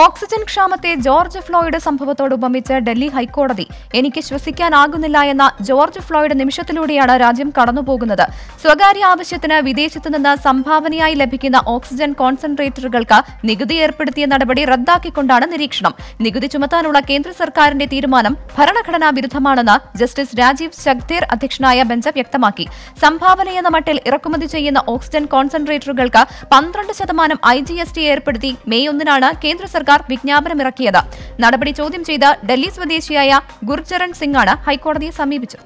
Oxygen ക്ഷാമത്തെ George Floyd സംഭവത്തോട് ഉപമിച്ച് ഡൽഹി ഹൈക്കോടതി. എനിക്ക് ശ്വസിക്കാനാകുന്നില്ല എന്ന ജോർജ് ഫ്ലോയിഡ് നിമിഷത്തിലൂടെയാണ് രാജ്യം കടന്നുപോകുന്നത്. സ്വകാര്യ ആവശ്യത്തിന് വിദേശത്തു നിന്ന് സംഭാവനയായി ലഭിക്കുന്ന ഓക്സിജൻ കോൺസെൻട്രേറ്ററുകൾക്ക് നികുതി ഏർപ്പെടുത്തിയ നടപടി റദ്ദാക്കിക്കൊണ്ടാണ് നിരീക്ഷണം. നികുതി ചുമത്താനുള്ള കേന്ദ്ര സർക്കാരിന്റെ തീരുമാനം ഭരണഘടനാ വിരുദ്ധമാണെന്ന് ജസ്റ്റിസ് രാജീവ് ശക്തേർ അധ്യക്ഷനായ ബെഞ്ച് വ്യക്തമാക്കി. സംഭാവനയെന്ന മട്ടിൽ ഇറക്കുമതി ചെയ്യുന്ന ഓക്സിജൻ കോൺസെൻട്രേറ്ററുകൾക്ക് പന്ത്രണ്ട് ശതമാനം ഐ ജി എസ് ടി ഏർപ്പെടുത്തി മെയ് ഒന്നിനാണ് കേന്ദ്ര സർക്കാർ വിജ്ഞാപനമിറക്കിയത്. നടപടി ചോദ്യം ചെയ്ത് ഡൽഹി സ്വദേശിയായ ഗുർചരൺ സിംഗാണ് ഹൈക്കോടതിയെ സമീപിച്ചത്.